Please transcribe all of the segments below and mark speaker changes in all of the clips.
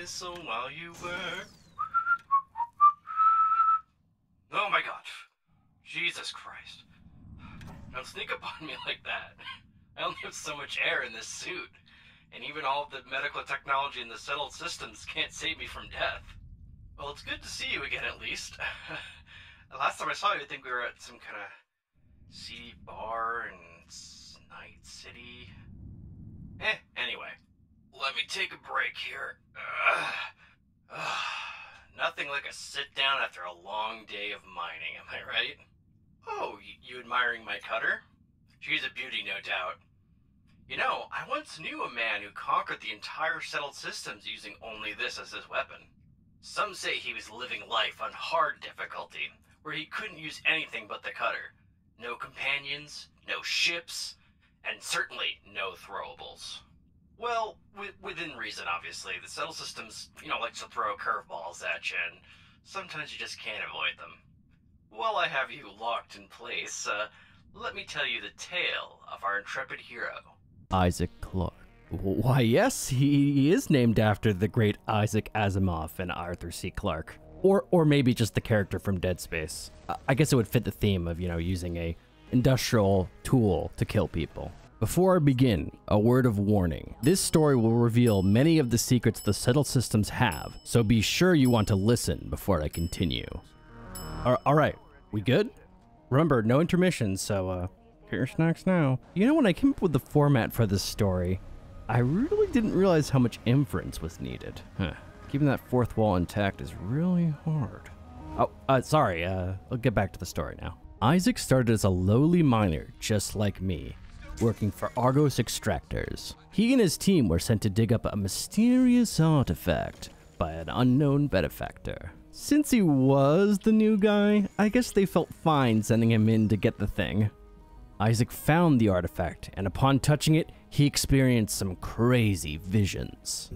Speaker 1: whistle while you work. Oh my god. Jesus Christ. Don't sneak up on me like that. I only have so much air in this suit, and even all of the medical technology in the settled systems can't save me from death. Well, it's good to see you again, at least. the last time I saw you, I think we were at some kind of seedy bar in Night City. Eh, anyway, let me take a break here. Nothing like a sit down after a long day of mining, am I right? Oh, you admiring my cutter? She's a beauty, no doubt. You know, I once knew a man who conquered the entire settled systems using only this as his weapon. Some say he was living life on hard difficulty, where he couldn't use anything but the cutter. No companions, no ships, and certainly no throwables. Well, wi- within reason, obviously. The settled systems, you know, likes to throw curveballs at you, and sometimes you just can't avoid them. While I have you locked in place, uh, let me tell you the tale of our intrepid hero.
Speaker 2: Isaac Clarke. Why, yes, he is named after the great Isaac Asimov and Arthur C. Clarke. Or, or maybe just the character from Dead Space. I guess it would fit the theme of, you know, using a industrial tool to kill people. Before I begin, a word of warning. This story will reveal many of the secrets the settled systems have, so be sure you want to listen before I continue. All right, we good? Remember, no intermission, so uh, get your snacks now. You know, when I came up with the format for this story, I really didn't realize how much inference was needed. Huh. Keeping that fourth wall intact is really hard. Oh, uh, sorry, uh, I'll get back to the story now. Isaac started as a lowly miner, just like me, working for Argos Extractors. He and his team were sent to dig up a mysterious artifact by an unknown benefactor. Since he was the new guy, I guess they felt fine sending him in to get the thing. Isaac found the artifact, and upon touching it, he experienced some crazy visions.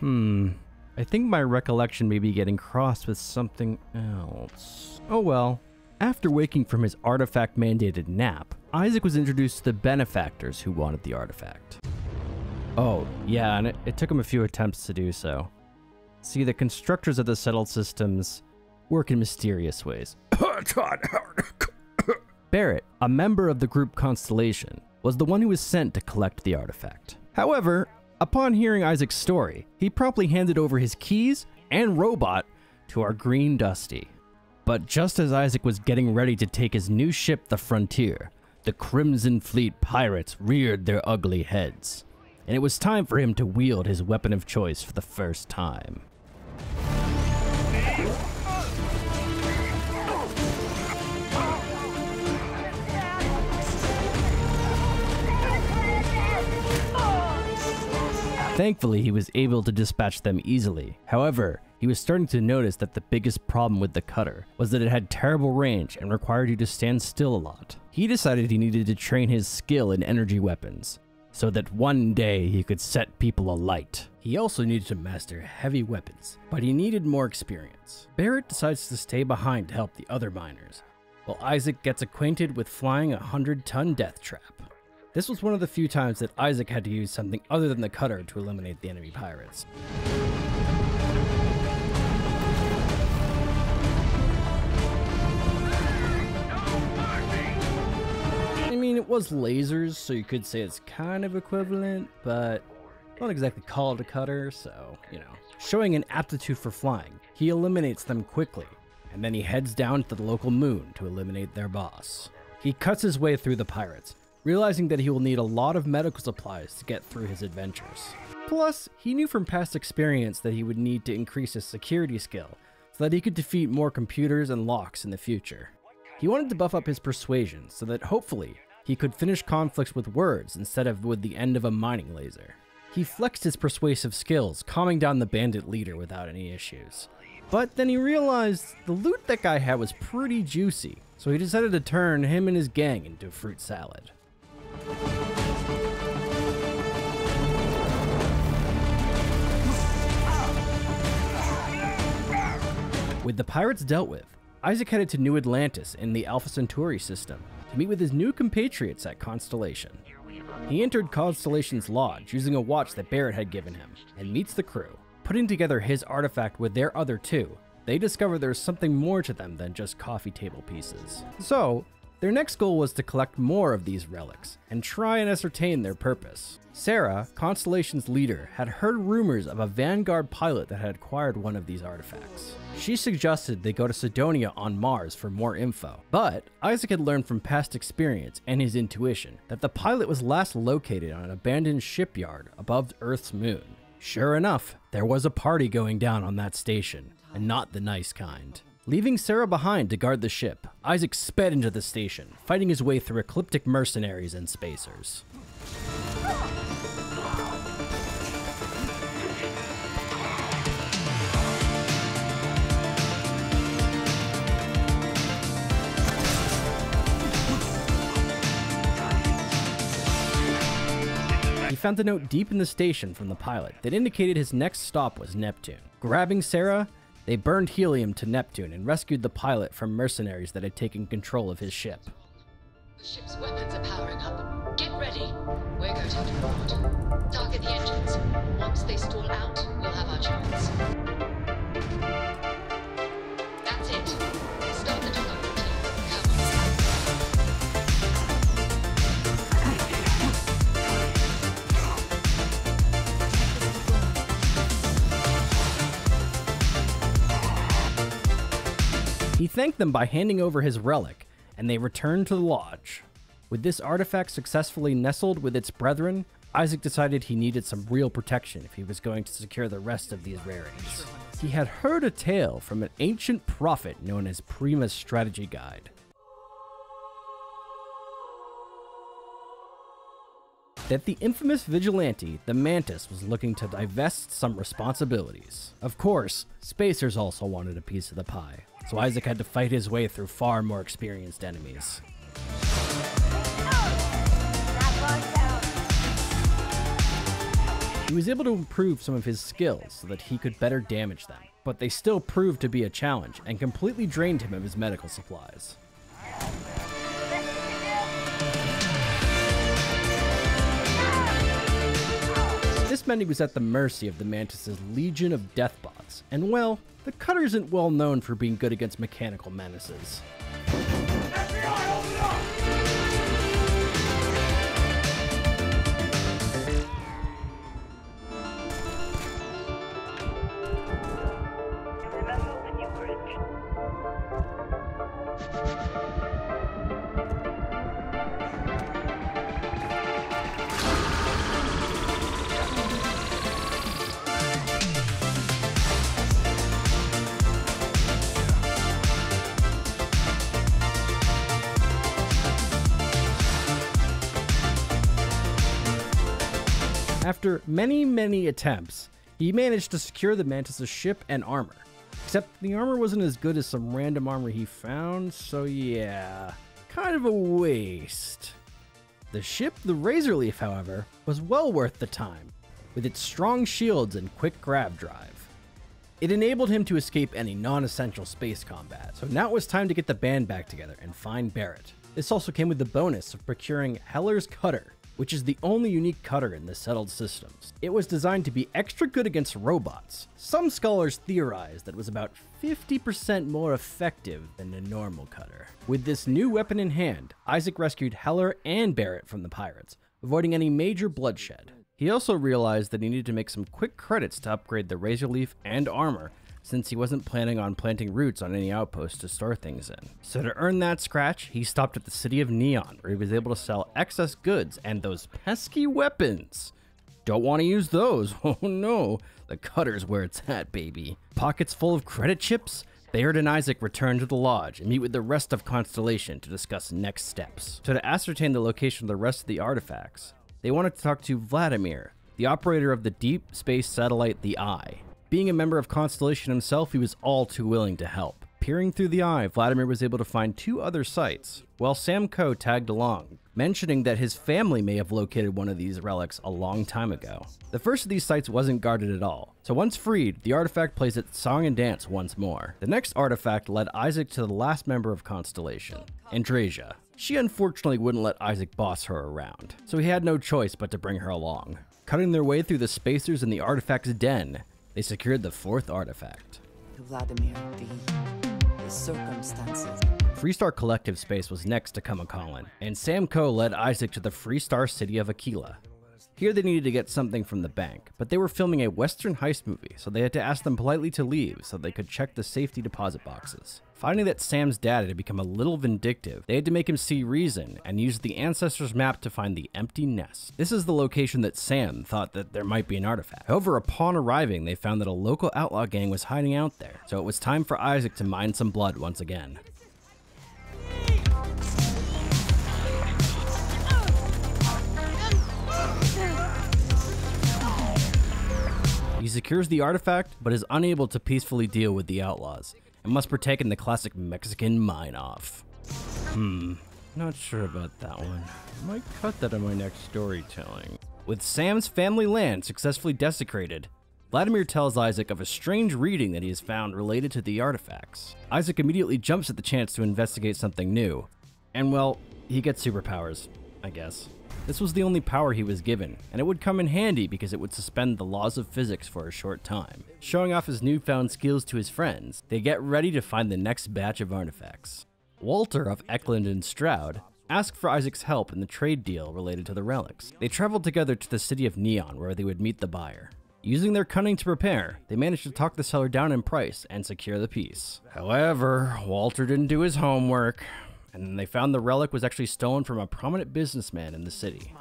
Speaker 2: Hmm. I think my recollection may be getting crossed with something else. Oh well. After waking from his artifact mandated nap, Isaac was introduced to the benefactors who wanted the artifact. Oh, yeah, and it, it took him a few attempts to do so. See, the constructors of the settled systems work in mysterious ways. Barrett, a member of the group Constellation, was the one who was sent to collect the artifact. However, upon hearing Isaac's story, he promptly handed over his keys and robot to our green Dusty. But just as Isaac was getting ready to take his new ship, the Frontier, the Crimson Fleet pirates reared their ugly heads, and it was time for him to wield his weapon of choice for the first time. Thankfully, he was able to dispatch them easily. However, he was starting to notice that the biggest problem with the cutter was that it had terrible range and required you to stand still a lot. He decided he needed to train his skill in energy weapons, so that one day he could set people alight. He also needed to master heavy weapons, but he needed more experience. Barrett decides to stay behind to help the other miners, while Isaac gets acquainted with flying a 100 ton death trap. This was one of the few times that Isaac had to use something other than the cutter to eliminate the enemy pirates. Was lasers, so you could say it's kind of equivalent, but not exactly called a cutter, so, you know. Showing an aptitude for flying, he eliminates them quickly, and then he heads down to the local moon to eliminate their boss. He cuts his way through the pirates, realizing that he will need a lot of medical supplies to get through his adventures. Plus, he knew from past experience that he would need to increase his security skill so that he could defeat more computers and locks in the future. He wanted to buff up his persuasion so that hopefully he could finish conflicts with words instead of with the end of a mining laser. He flexed his persuasive skills, calming down the bandit leader without any issues. But then he realized the loot that guy had was pretty juicy, so he decided to turn him and his gang into fruit salad. With the pirates dealt with, Isaac headed to New Atlantis in the Alpha Centauri system to meet with his new compatriots at Constellation. He entered Constellation's lodge using a watch that Barrett had given him and meets the crew. Putting together his artifact with their other two, they discover there's something more to them than just coffee table pieces. So, their next goal was to collect more of these relics and try and ascertain their purpose. Sarah, Constellation's leader, had heard rumors of a Vanguard pilot that had acquired one of these artifacts. She suggested they go to Cydonia on Mars for more info, but Isaac had learned from past experience and his intuition that the pilot was last located on an abandoned shipyard above Earth's moon. Sure enough, there was a party going down on that station, and not the nice kind. Leaving Sarah behind to guard the ship, Isaac sped into the station, fighting his way through ecliptic mercenaries and spacers. He found a note deep in the station from the pilot that indicated his next stop was Neptune. Grabbing Sarah, they burned helium to Neptune and rescued the pilot from mercenaries that had taken control of his ship.
Speaker 3: The ship's weapons are powering up. Get ready. We're going to board. Target the engines. Once they stall out, we'll have our chance.
Speaker 2: He thanked them by handing over his relic, and they returned to the lodge. With this artifact successfully nestled with its brethren, Isaac decided he needed some real protection if he was going to secure the rest of these rarities. He had heard a tale from an ancient prophet known as Prima's Strategy Guide. that the infamous vigilante, the Mantis, was looking to divest some responsibilities. Of course, Spacers also wanted a piece of the pie, so Isaac had to fight his way through far more experienced enemies. He was able to improve some of his skills so that he could better damage them, but they still proved to be a challenge and completely drained him of his medical supplies. He was at the mercy of the Mantis' legion of deathbots, and well, the Cutter isn't well known for being good against mechanical menaces. After many, many attempts, he managed to secure the Mantis' ship and armor. Except the armor wasn't as good as some random armor he found, so yeah, kind of a waste. The ship, the Razorleaf, however, was well worth the time, with its strong shields and quick grav drive. It enabled him to escape any non essential space combat, so now it was time to get the band back together and find Barrett. This also came with the bonus of procuring Heller's Cutter, which is the only unique cutter in the settled systems. It was designed to be extra good against robots. Some scholars theorize that it was about 50% more effective than a normal cutter. With this new weapon in hand, Isaac rescued Heller and Barrett from the pirates, avoiding any major bloodshed. He also realized that he needed to make some quick credits to upgrade the Razor Leaf and armor, since he wasn't planning on planting roots on any outpost to store things in. So to earn that scratch, he stopped at the city of Neon, where he was able to sell excess goods and those pesky weapons. Don't want to use those. Oh no, the cutter's where it's at, baby. Pockets full of credit chips? Barrett and Isaac return to the lodge and meet with the rest of Constellation to discuss next steps. So to ascertain the location of the rest of the artifacts, they wanted to talk to Vladimir, the operator of the deep space satellite The Eye. Being a member of Constellation himself, he was all too willing to help. Peering through the eye, Vladimir was able to find two other sites, while Sam Coe tagged along, mentioning that his family may have located one of these relics a long time ago. The first of these sites wasn't guarded at all, so once freed, the artifact plays its song and dance once more. The next artifact led Isaac to the last member of Constellation, Andreja. She unfortunately wouldn't let Isaac boss her around, so he had no choice but to bring her along. Cutting their way through the spacers in the artifact's den, they secured the fourth artifact.
Speaker 4: Vladimir, the, the circumstances.
Speaker 2: Freestar Collective Space was next to come a calling, and Sam Coe led Isaac to the Freestar city of Aquila. Here they needed to get something from the bank, but they were filming a Western heist movie, so they had to ask them politely to leave so they could check the safety deposit boxes. Finding that Sam's dad had become a little vindictive, they had to make him see reason and use the Ancestors map to find the empty nest. This is the location that Sam thought that there might be an artifact. However, upon arriving, they found that a local outlaw gang was hiding out there, so it was time for Isaac to mine some blood once again. Secures the artifact, but is unable to peacefully deal with the outlaws, and must partake in the classic Mexican mine off. Hmm, not sure about that one. I Might cut that in my next storytelling. With Sam's family land successfully desecrated, Vladimir tells Isaac of a strange reading that he has found related to the artifacts. Isaac immediately jumps at the chance to investigate something new, and well, he gets superpowers, I guess. This was the only power he was given, and it would come in handy because it would suspend the laws of physics for a short time. Showing off his newfound skills to his friends, they get ready to find the next batch of artifacts. Walter of Eklund and Stroud asked for Isaac's help in the trade deal related to the relics. They traveled together to the city of Neon where they would meet the buyer. Using their cunning to prepare, they managed to talk the seller down in price and secure the piece. However, Walter didn't do his homework and they found the relic was actually stolen from a prominent businessman in the city.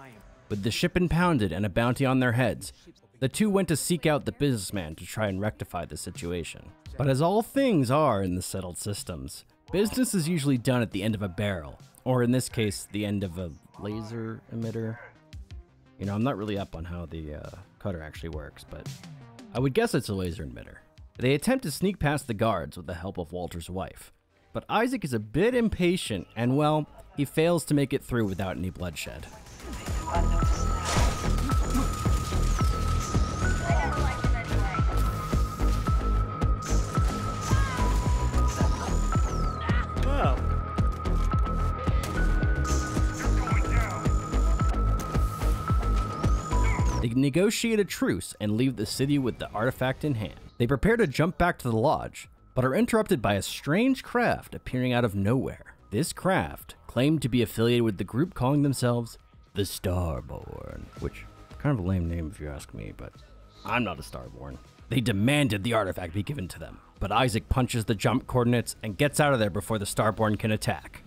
Speaker 2: With the ship impounded and a bounty on their heads, the two went to seek out the businessman to try and rectify the situation. But as all things are in the settled systems, business is usually done at the end of a barrel, or in this case, the end of a laser emitter. You know, I'm not really up on how the uh, cutter actually works, but I would guess it's a laser emitter. They attempt to sneak past the guards with the help of Walter's wife, but Isaac is a bit impatient, and well, he fails to make it through without any bloodshed. They negotiate a truce and leave the city with the artifact in hand. They prepare to jump back to the lodge, but are interrupted by a strange craft appearing out of nowhere. This craft claimed to be affiliated with the group calling themselves the Starborn, which kind of a lame name if you ask me, but I'm not a Starborn. They demanded the artifact be given to them, but Isaac punches the jump coordinates and gets out of there before the Starborn can attack.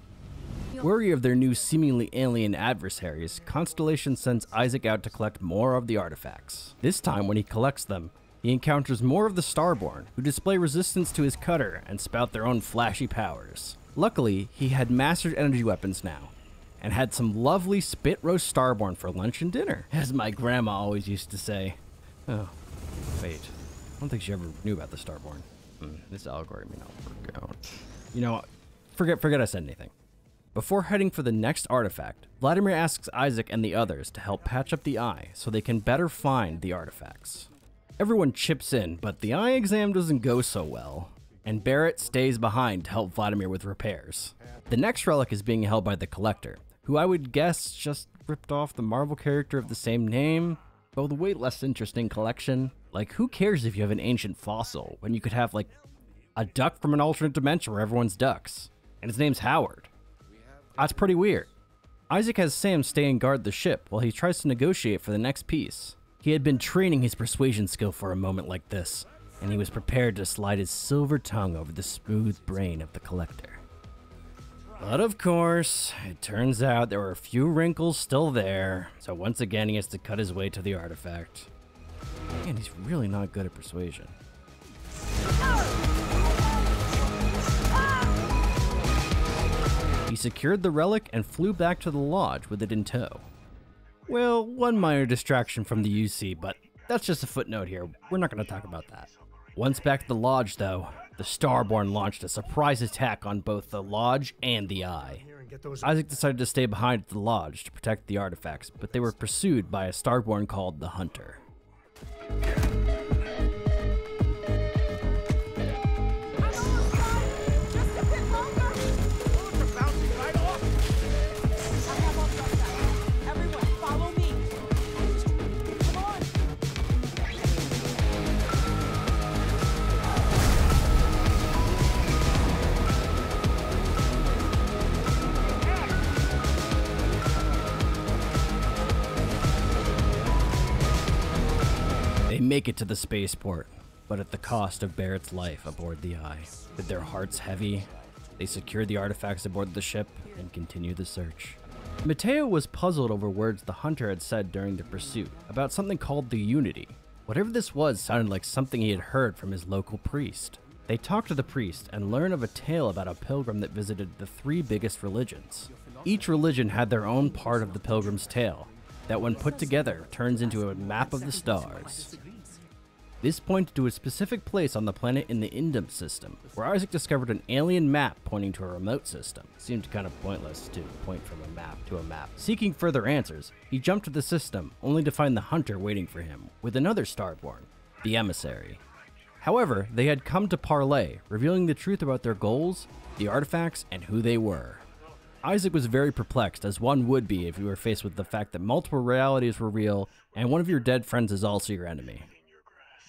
Speaker 2: Worry of their new seemingly alien adversaries, Constellation sends Isaac out to collect more of the artifacts. This time, when he collects them, he encounters more of the Starborn, who display resistance to his cutter and spout their own flashy powers. Luckily, he had mastered energy weapons now, and had some lovely spit roast Starborn for lunch and dinner, as my grandma always used to say. Oh, wait. I don't think she ever knew about the Starborn. Hmm, this allegory may not work out. You know, forget forget I said anything. Before heading for the next artifact, Vladimir asks Isaac and the others to help patch up the eye so they can better find the artifacts. Everyone chips in, but the eye exam doesn't go so well, and Barrett stays behind to help Vladimir with repairs. The next relic is being held by the Collector, who I would guess just ripped off the Marvel character of the same name, with a way less interesting collection. Like, who cares if you have an ancient fossil when you could have, like, a duck from an alternate dimension where everyone's ducks? And his name's Howard. That's pretty weird. Isaac has Sam stay and guard the ship while he tries to negotiate for the next piece. He had been training his persuasion skill for a moment like this, and he was prepared to slide his silver tongue over the smooth brain of the collector. But of course, it turns out there were a few wrinkles still there, so once again he has to cut his way to the artifact. Man, he's really not good at persuasion. He secured the relic and flew back to the lodge with it in tow. Well, one minor distraction from the UC, but that's just a footnote here. We're not going to talk about that. Once back at the lodge, though, the Starborn launched a surprise attack on both the lodge and the Eye. Isaac decided to stay behind at the lodge to protect the artifacts, but they were pursued by a Starborn called the Hunter. Make it to the spaceport, but at the cost of Barrett's life aboard the Eye. With their hearts heavy, they secure the artifacts aboard the ship and continue the search. Mateo was puzzled over words the hunter had said during the pursuit about something called the Unity. Whatever this was sounded like something he had heard from his local priest. They talk to the priest and learn of a tale about a pilgrim that visited the three biggest religions. Each religion had their own part of the pilgrim's tale, that when put together turns into a map of the stars. This pointed to a specific place on the planet in the Indum system, where Isaac discovered an alien map pointing to a remote system. Seemed kind of pointless to point from a map to a map. Seeking further answers, he jumped to the system, only to find the hunter waiting for him, with another Starborn, the emissary. However, they had come to parley, revealing the truth about their goals, the artifacts, and who they were. Isaac was very perplexed, as one would be if you were faced with the fact that multiple realities were real and one of your dead friends is also your enemy.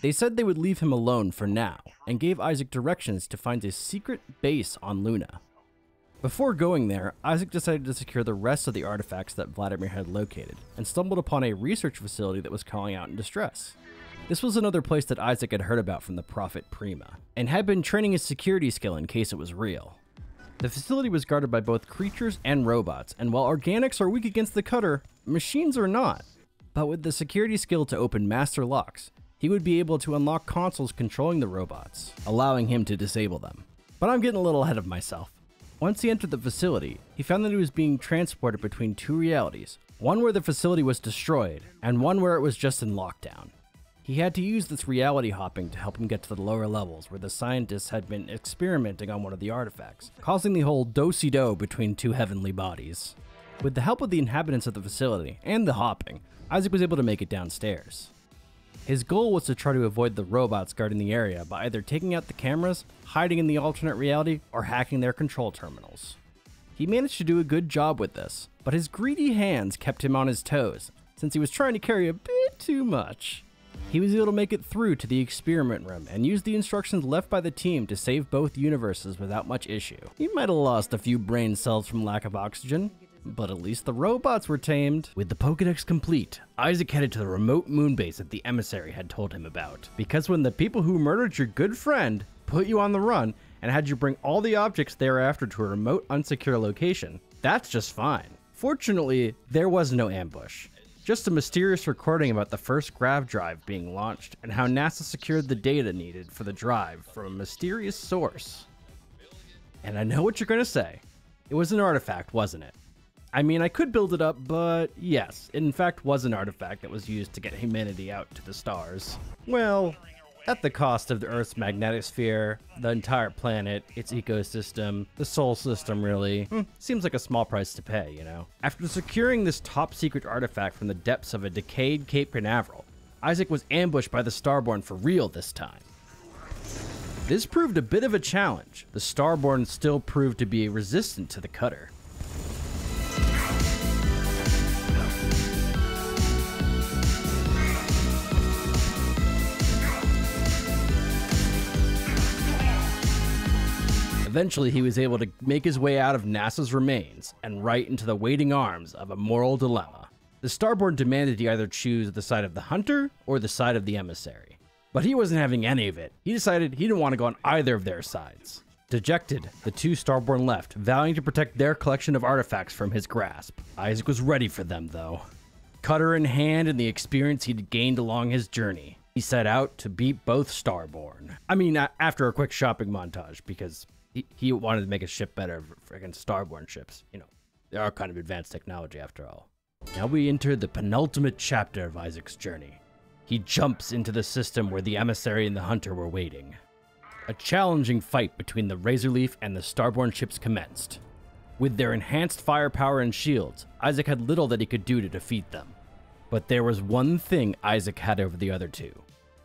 Speaker 2: They said they would leave him alone for now, and gave Isaac directions to find a secret base on Luna. Before going there, Isaac decided to secure the rest of the artifacts that Vladimir had located, and stumbled upon a research facility that was calling out in distress. This was another place that Isaac had heard about from the Prophet Prima, and had been training his security skill in case it was real. The facility was guarded by both creatures and robots, and while organics are weak against the cutter, machines are not. But with the security skill to open master locks, he would be able to unlock consoles controlling the robots, allowing him to disable them. But I'm getting a little ahead of myself. Once he entered the facility, he found that he was being transported between two realities one where the facility was destroyed, and one where it was just in lockdown. He had to use this reality hopping to help him get to the lower levels where the scientists had been experimenting on one of the artifacts, causing the whole do si do between two heavenly bodies. With the help of the inhabitants of the facility and the hopping, Isaac was able to make it downstairs. His goal was to try to avoid the robots guarding the area by either taking out the cameras, hiding in the alternate reality, or hacking their control terminals. He managed to do a good job with this, but his greedy hands kept him on his toes, since he was trying to carry a bit too much. He was able to make it through to the experiment room and use the instructions left by the team to save both universes without much issue. He might have lost a few brain cells from lack of oxygen, but at least the robots were tamed. With the Pokedex complete, Isaac headed to the remote moon base that the emissary had told him about. Because when the people who murdered your good friend put you on the run and had you bring all the objects thereafter to a remote, unsecure location, that's just fine. Fortunately, there was no ambush. Just a mysterious recording about the first grav drive being launched and how NASA secured the data needed for the drive from a mysterious source. And I know what you're going to say. It was an artifact, wasn't it? I mean, I could build it up, but yes, it in fact was an artifact that was used to get humanity out to the stars. Well, at the cost of the Earth's magnetosphere, the entire planet, its ecosystem, the solar system, really. Hmm, seems like a small price to pay, you know? After securing this top secret artifact from the depths of a decayed Cape Canaveral, Isaac was ambushed by the Starborn for real this time. This proved a bit of a challenge. The Starborn still proved to be resistant to the cutter. Eventually, he was able to make his way out of NASA's remains and right into the waiting arms of a moral dilemma. The Starborn demanded he either choose the side of the hunter or the side of the emissary. But he wasn't having any of it. He decided he didn't want to go on either of their sides. Dejected, the two Starborn left, vowing to protect their collection of artifacts from his grasp. Isaac was ready for them, though. Cutter in hand and the experience he'd gained along his journey, he set out to beat both Starborn. I mean, after a quick shopping montage, because he, wanted to make a ship better for, against Starborn ships. You know, they are kind of advanced technology after all. Now we enter the penultimate chapter of Isaac's journey. He jumps into the system where the emissary and the hunter were waiting. A challenging fight between the Razorleaf and the Starborn ships commenced. With their enhanced firepower and shields, Isaac had little that he could do to defeat them. But there was one thing Isaac had over the other two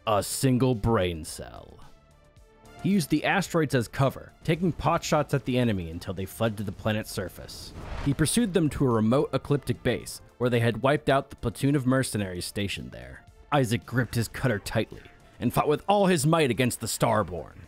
Speaker 2: a single brain cell. He used the asteroids as cover, taking pot shots at the enemy until they fled to the planet's surface. He pursued them to a remote ecliptic base, where they had wiped out the platoon of mercenaries stationed there. Isaac gripped his cutter tightly and fought with all his might against the Starborn.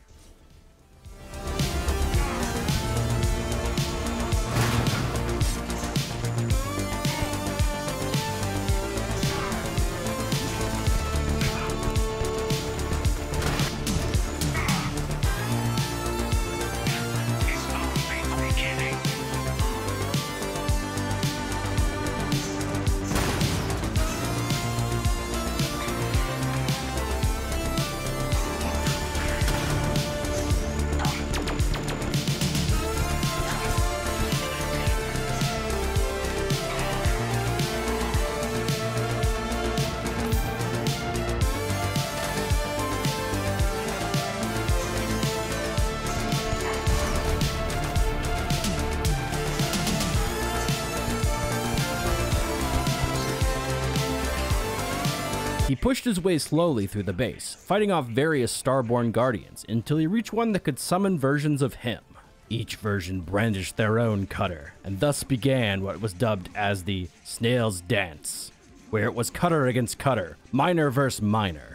Speaker 2: He pushed his way slowly through the base, fighting off various Starborn guardians until he reached one that could summon versions of him. Each version brandished their own cutter, and thus began what was dubbed as the Snail's Dance, where it was cutter against cutter, miner versus miner.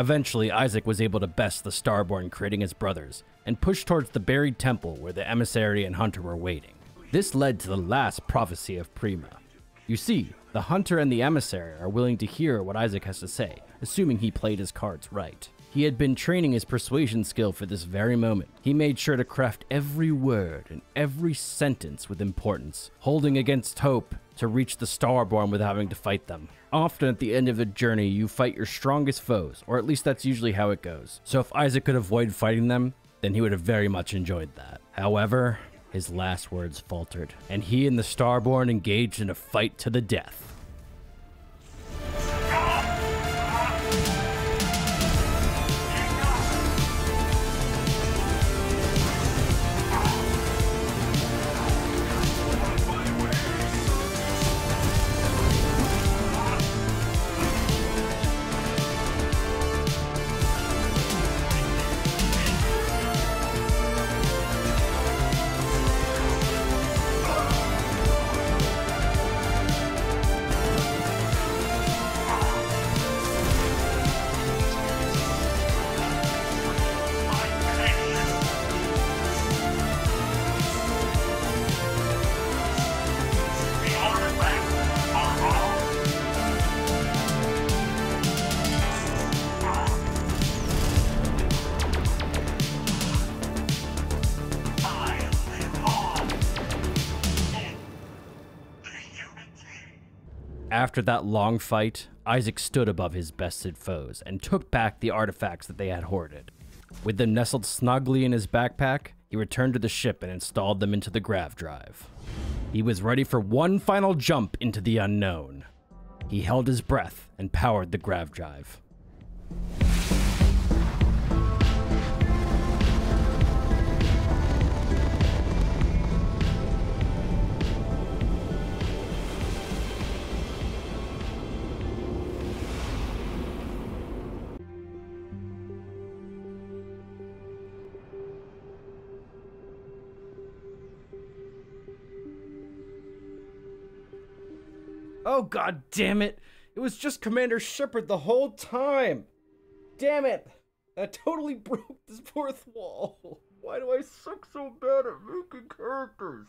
Speaker 2: Eventually, Isaac was able to best the Starborn creating his brothers and push towards the buried temple where the emissary and hunter were waiting. This led to the last prophecy of Prima. You see, the hunter and the emissary are willing to hear what Isaac has to say, assuming he played his cards right. He had been training his persuasion skill for this very moment. He made sure to craft every word and every sentence with importance, holding against hope to reach the Starborn without having to fight them. Often at the end of a journey, you fight your strongest foes, or at least that's usually how it goes. So if Isaac could avoid fighting them, then he would have very much enjoyed that. However, his last words faltered, and he and the Starborn engaged in a fight to the death. After that long fight, Isaac stood above his bested foes and took back the artifacts that they had hoarded. With them nestled snugly in his backpack, he returned to the ship and installed them into the grav drive. He was ready for one final jump into the unknown. He held his breath and powered the grav drive. Oh god damn it! It was just Commander Shepard the whole time! Damn it! I totally broke this fourth wall. Why do I suck so bad at making characters?